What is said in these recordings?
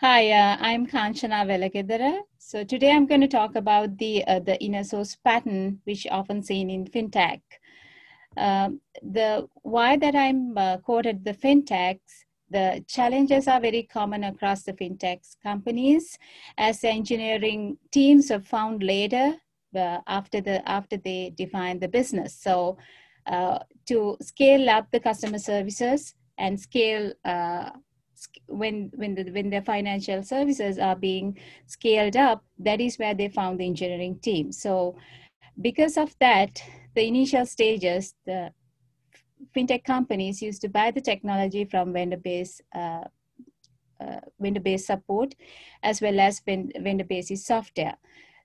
Hi, uh, I'm Kanchana Welagedara. So today I'm going to talk about the uh, the inner source pattern, which often seen in fintech. Um, the why that I'm uh, quoted the fintechs, the challenges are very common across the fintechs companies, as engineering teams are found later uh, after the after they define the business. So uh, to scale up the customer services and scale uh, when when the when their financial services are being scaled up that is where they found the engineering team. So because of that the initial stages the fintech companies used to buy the technology from vendor based uh, uh, vendor based support as well as vendor based software.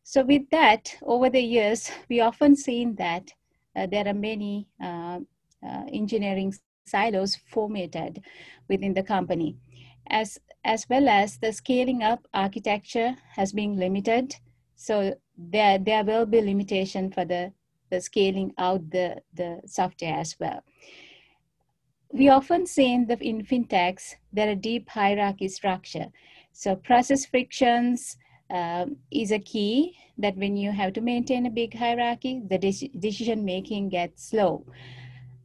So with that over the years we often seen that uh, there are many uh, uh, engineering silos formatted within the company. As as well as the scaling up architecture has been limited so there there will be limitation for the the scaling out the the software as well. We often see in the in fintechs there are deep hierarchy structure. So process frictions um, is a key that when you have to maintain a big hierarchy the de- decision making gets slow.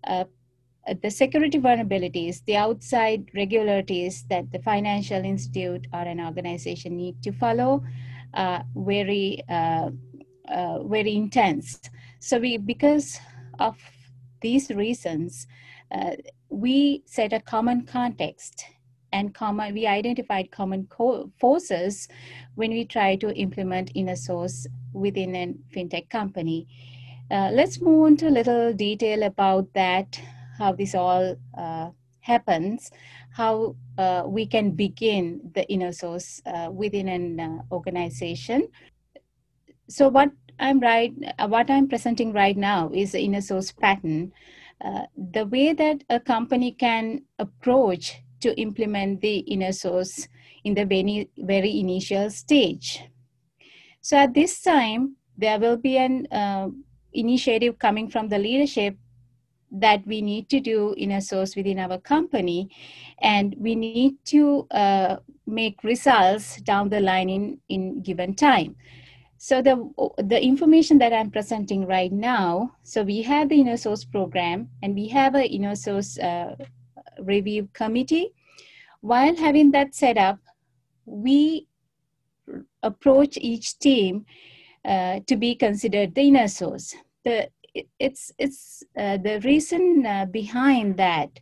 Uh, the security vulnerabilities, the outside regularities that the financial institute or an organization need to follow, uh, very, uh, uh, very intense. So we, because of these reasons, uh, we set a common context and common, we identified common co- forces when we try to implement inner source within a fintech company. Uh, let's move on to a little detail about that how this all uh, happens, how uh, we can begin the inner source uh, within an uh, organization. So what I'm right, uh, what I'm presenting right now is the inner source pattern. Uh, the way that a company can approach to implement the inner source in the very, very initial stage. So at this time, there will be an initiative coming from the leadership that we need to do inner source within our company. And we need to uh, make results down the line in in given time. So the the information that i'm presenting right now so we have the inner source program and we have a inner source uh, review committee. While having that set up we approach each team uh, to be considered the inner source the it's it's uh, the reason uh, behind that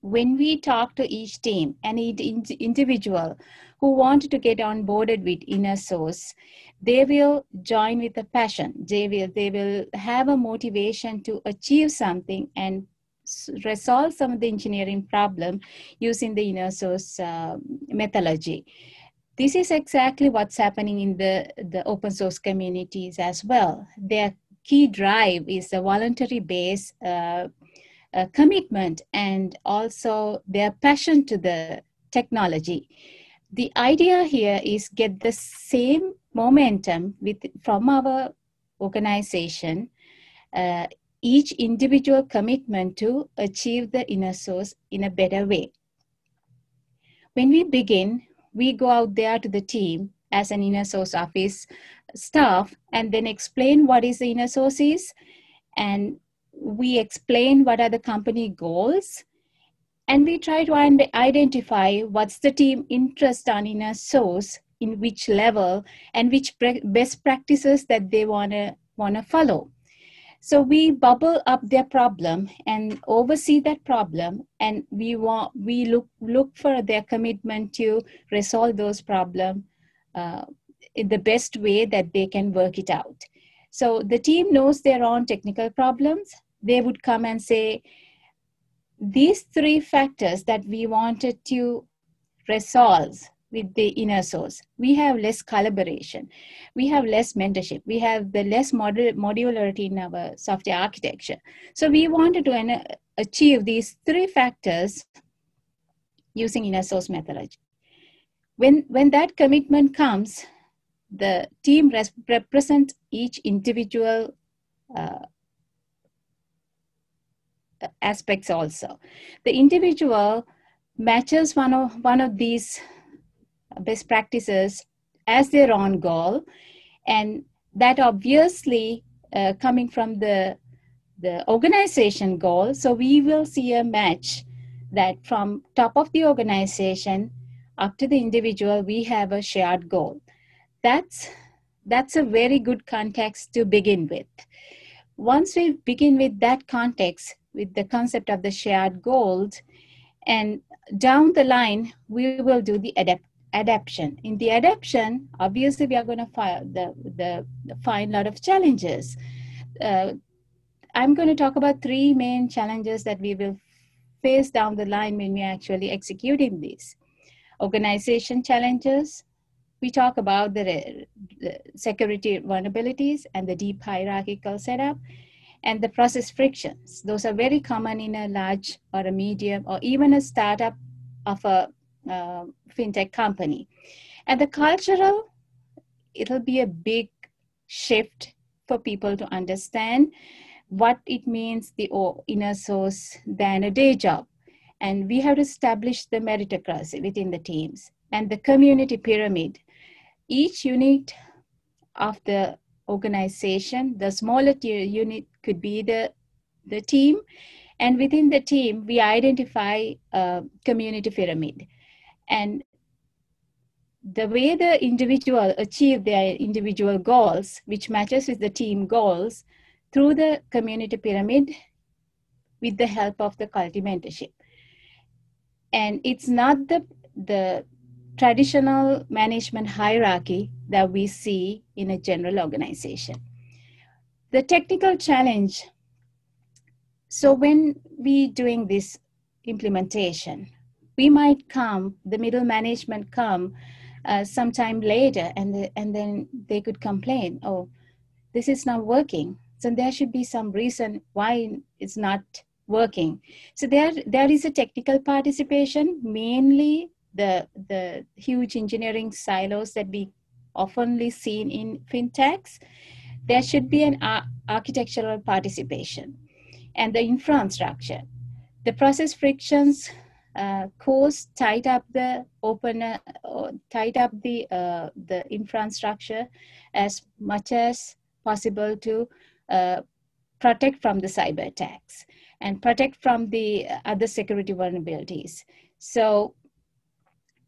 when we talk to each team and each individual who want to get onboarded with inner source they will join with a passion they will they will have a motivation to achieve something and resolve some of the engineering problem using the inner source uh, methodology this is exactly what's happening in the, the open source communities as well. They're key drive is a voluntary base uh, uh, commitment and also their passion to the technology. The idea here is get the same momentum with from our organization, uh, each individual commitment to achieve the inner source in a better way. When we begin, we go out there to the team as an inner source office staff and then explain what is the inner source is. And we explain what are the company goals. And we try to identify what's the team interest on inner source in which level and which best practices that they want to want to follow. So we bubble up their problem and oversee that problem. And we want we look look for their commitment to resolve those problems uh, in the best way that they can work it out. So the team knows their own technical problems. They would come and say, these three factors that we wanted to resolve with the inner source, we have less collaboration, we have less mentorship, we have the less modul- modularity in our software architecture. So we wanted to achieve these three factors using inner source methodology. When, when that commitment comes, the team res- represents each individual uh, aspects also. The individual matches one of one of these best practices as their own goal. And that obviously uh, coming from the, the organization goal. So we will see a match that from top of the organization up to the individual, we have a shared goal. That's, that's a very good context to begin with. Once we begin with that context, with the concept of the shared goals, and down the line, we will do the adapt adaptation. In the adaptation, obviously, we are going to find the, the, find a lot of challenges. Uh, I'm going to talk about three main challenges that we will face down the line when we're actually executing these. Organization challenges, we talk about the, the security vulnerabilities and the deep hierarchical setup and the process frictions. Those are very common in a large or a medium or even a startup of a uh, fintech company. And the cultural, it'll be a big shift for people to understand what it means the inner source than a day job. And we have to establish the meritocracy within the teams and the community pyramid. Each unit of the organization, the smaller unit could be the, the team. And within the team, we identify a community pyramid. And the way the individual achieve their individual goals, which matches with the team goals, through the community pyramid with the help of the Culti mentorship. And it's not the, the traditional management hierarchy that we see in a general organization. The technical challenge, so when we doing this implementation, we might come, the middle management come uh, sometime later and, the, and then they could complain, oh, this is not working. So there should be some reason why it's not working. So there, there is a technical participation, mainly the, the huge engineering silos that we oftenly seen in fintechs. There should be an ar architectural participation and the infrastructure. The process frictions uh, cause tied up the open, uh, tied up the, uh, the infrastructure as much as possible to uh, protect from the cyber attacks and protect from the other security vulnerabilities. So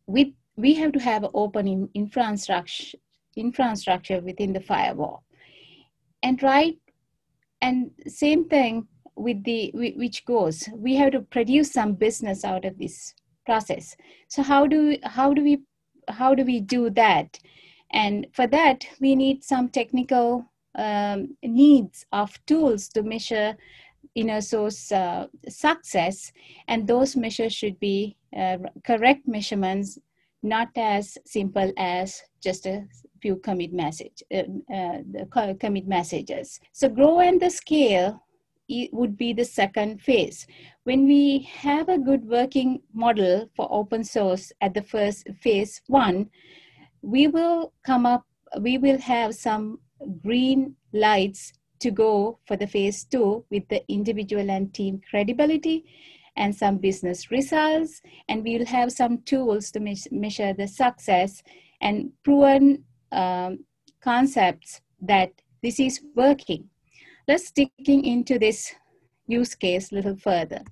we, we have to have open infrastructure, infrastructure within the firewall. And right, and same thing with the which goes we have to produce some business out of this process so how do how do we how do we do that and for that we need some technical um, needs of tools to measure know source uh, success and those measures should be uh, correct measurements not as simple as just a few commit message uh, uh commit messages so grow and the scale it would be the second phase. When we have a good working model for open source at the first phase one, we will come up, we will have some green lights to go for the phase two with the individual and team credibility and some business results. And we'll have some tools to measure the success and proven um, concepts that this is working let's digging into this use case a little further.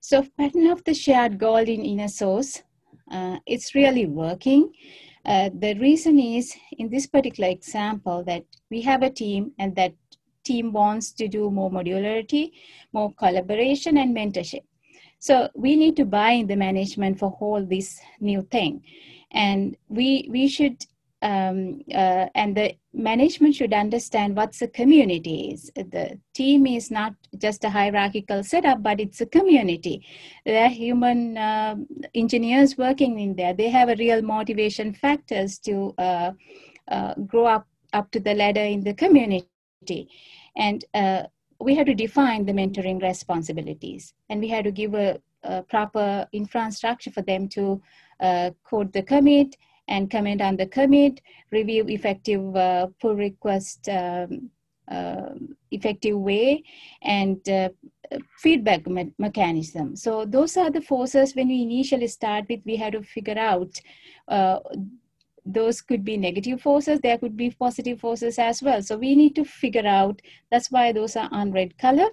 So pattern of the shared goal in inner source, uh, it's really working. Uh, the reason is in this particular example that we have a team and that team wants to do more modularity, more collaboration and mentorship. So we need to buy in the management for all this new thing. And we, we should um, uh, and the management should understand what's a community is. The team is not just a hierarchical setup, but it's a community. There are human uh, engineers working in there. They have a real motivation factors to uh, uh grow up up to the ladder in the community, and uh, we have to define the mentoring responsibilities, and we have to give a, a proper infrastructure for them to uh, code the commit and comment on the commit, review effective uh, pull request um, uh, effective way and uh, feedback me mechanism. So those are the forces when we initially start with, we have to figure out uh, those could be negative forces, there could be positive forces as well. So we need to figure out, that's why those are on red color.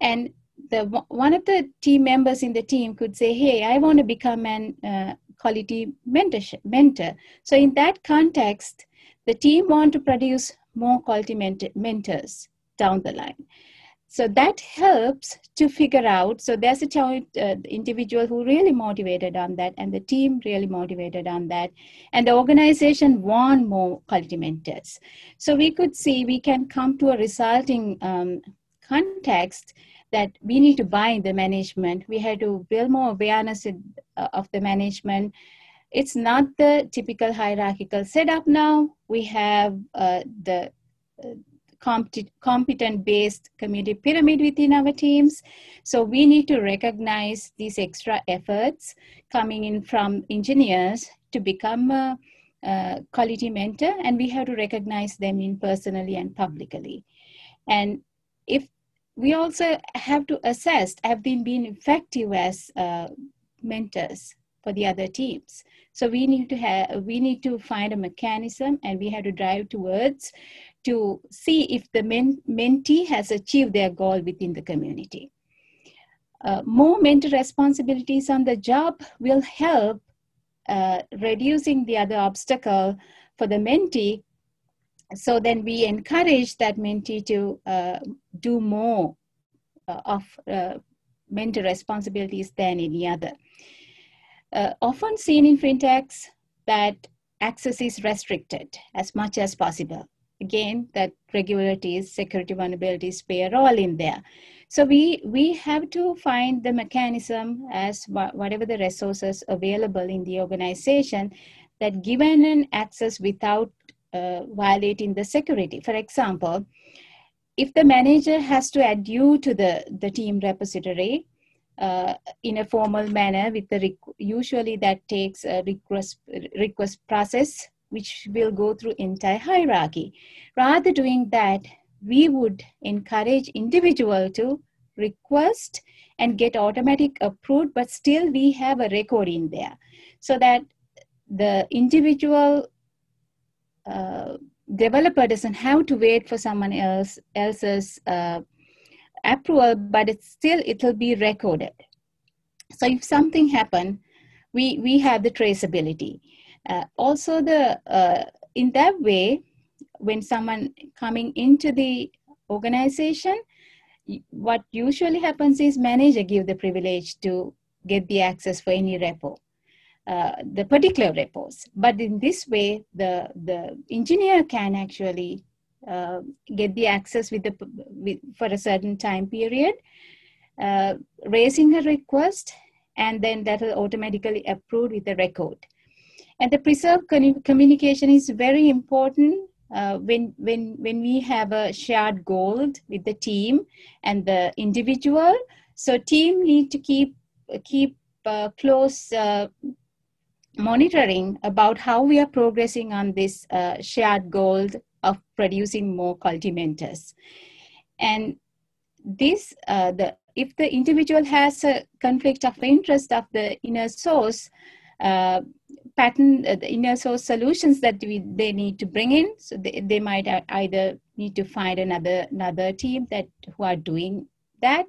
And the one of the team members in the team could say, hey, I want to become an uh, quality mentorship, mentor. So in that context, the team want to produce more quality mentor, mentors down the line. So that helps to figure out. So there's a child, uh, individual who really motivated on that, and the team really motivated on that, and the organization want more quality mentors. So we could see we can come to a resulting um, context that we need to buy the management. We had to build more awareness uh, of the management. It's not the typical hierarchical setup now. We have uh, the uh, competent based community pyramid within our teams. So we need to recognize these extra efforts coming in from engineers to become a, a quality mentor, and we have to recognize them in personally and publicly. And if we also have to assess have been being effective as uh, mentors for the other teams. So we need to have we need to find a mechanism, and we have to drive towards to see if the men, mentee has achieved their goal within the community. Uh, more mentor responsibilities on the job will help uh, reducing the other obstacle for the mentee. So then we encourage that mentee to uh, do more uh, of uh, mentor responsibilities than any other. Uh, often seen in fintechs that access is restricted as much as possible again that regularities security vulnerabilities play a role in there so we we have to find the mechanism as whatever the resources available in the organization that given an access without uh, violating the security for example if the manager has to add you to the the team repository uh, in a formal manner with the usually that takes a request request process which will go through entire hierarchy. Rather doing that, we would encourage individual to request and get automatic approved, but still we have a record in there so that the individual uh, developer doesn't have to wait for someone else else's uh, approval, but it's still it'll be recorded. So if something happened, we we have the traceability. Uh, also, the uh, in that way, when someone coming into the organization, what usually happens is manager give the privilege to get the access for any repo, uh, the particular repos. But in this way, the the engineer can actually uh, get the access with the with, for a certain time period, uh, raising a request, and then that will automatically approved with the record. And the preserved communication is very important uh, when, when, when we have a shared goal with the team and the individual. So team need to keep, keep uh, close monitoring about how we are progressing on this uh, shared goal of producing more cultivators. And this, uh, the, if the individual has a conflict of interest of the inner source, uh, pattern uh, the inner source solutions that we, they need to bring in so they, they might either need to find another another team that who are doing that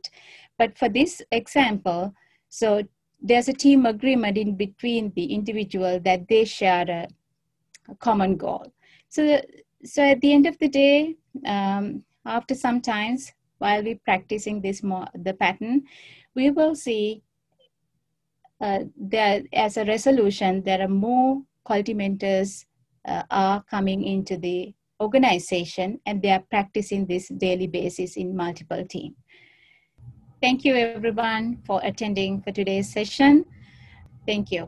but for this example so there's a team agreement in between the individual that they share a, a common goal so so at the end of the day um, after some times while we're practicing this more the pattern we will see uh, there, as a resolution, there are more quality mentors uh, are coming into the organization and they are practicing this daily basis in multiple teams. Thank you everyone for attending for today's session. Thank you.